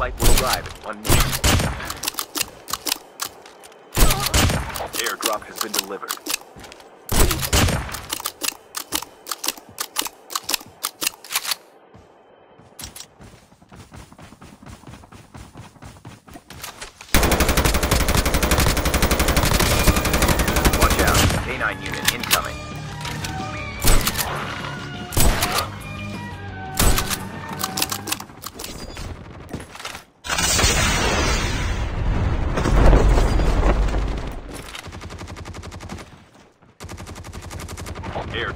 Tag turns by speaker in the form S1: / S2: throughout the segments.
S1: flight will arrive in one minute. Airdrop has been delivered.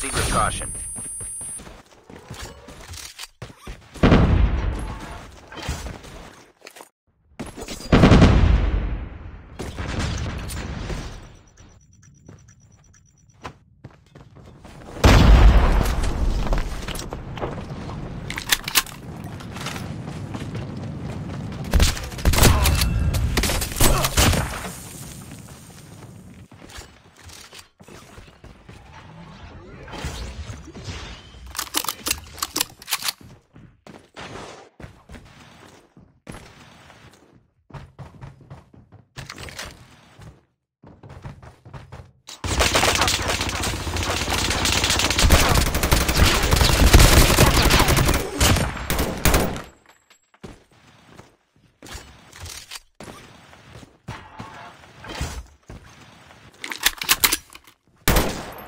S1: Proceed with caution.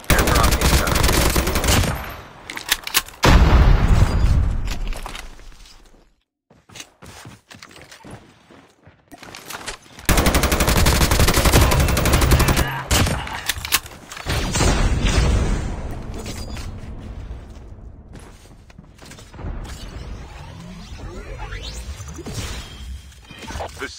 S1: Airdrop incoming. The